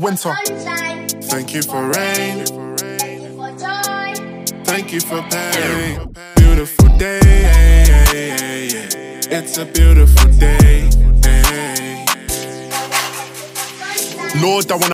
Winter. sunshine. Thank you for rain. Thank you for joy. Thank you for pain. Beautiful day. It's a beautiful day. Lord, I wanna